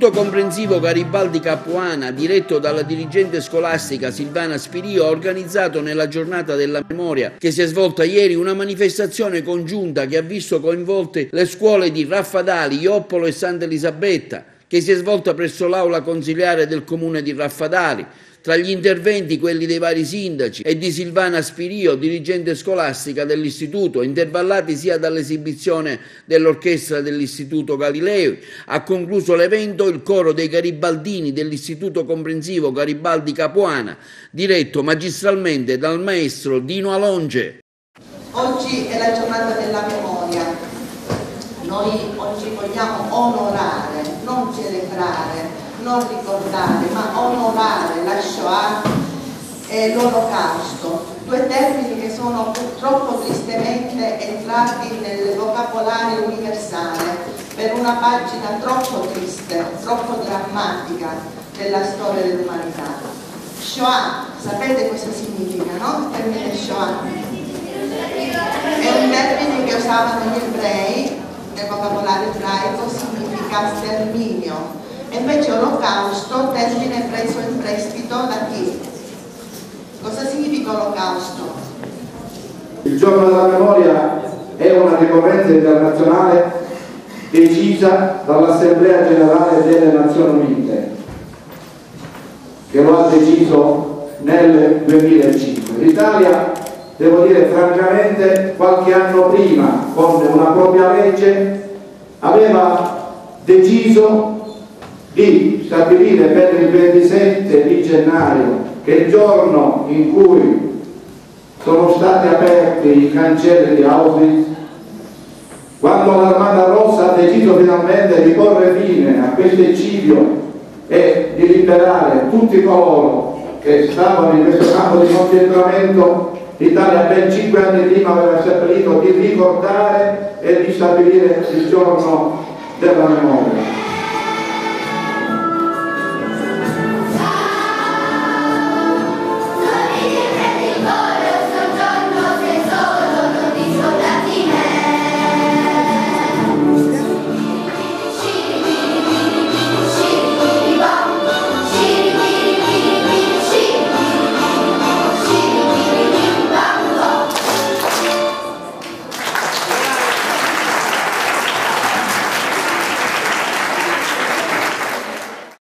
L'Istituto Comprensivo Garibaldi Capuana, diretto dalla dirigente scolastica Silvana Spirio, ha organizzato nella giornata della memoria che si è svolta ieri una manifestazione congiunta che ha visto coinvolte le scuole di Raffadali, Ioppolo e Santa Elisabetta, che si è svolta presso l'aula consiliare del comune di Raffadali. Tra gli interventi quelli dei vari sindaci e di Silvana Spirio, dirigente scolastica dell'istituto, intervallati sia dall'esibizione dell'orchestra dell'istituto Galileo. Ha concluso l'evento il coro dei Garibaldini dell'istituto comprensivo Garibaldi Capuana, diretto magistralmente dal maestro Dino Alonge. Oggi è la giornata della memoria. Noi oggi vogliamo onorare, non celebrare non ricordare ma onorare la Shoah e l'olocausto, due termini che sono purtroppo tristemente entrati nel vocabolario universale per una pagina troppo triste, troppo drammatica della storia dell'umanità. Shoah, sapete cosa significa, no? Il termine Shoah. È un termine che usavano gli ebrei nel vocabolario ebraico, significa sterminio, e invece olocausto, termine preso in prestito da chi? Cosa significa olocausto? Il giorno della memoria è una ricorrenza internazionale decisa dall'Assemblea Generale delle Nazioni Unite che lo ha deciso nel 2005. L'Italia, devo dire francamente, qualche anno prima, con una propria legge, aveva deciso di stabilire per il 27 di gennaio, che è il giorno in cui sono stati aperti i cancelli di Auschwitz, quando l'Armata Rossa ha deciso finalmente di porre fine a questo eccidio e di liberare tutti coloro che stavano in questo campo di concentramento, l'Italia ben cinque anni prima aveva stabilito di ricordare e di stabilire il giorno della memoria.